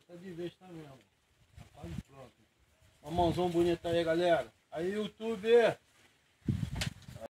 tá de vez também, ó. Tá quase pronto. Uma mãozão bonita aí, galera. Aí, YouTube!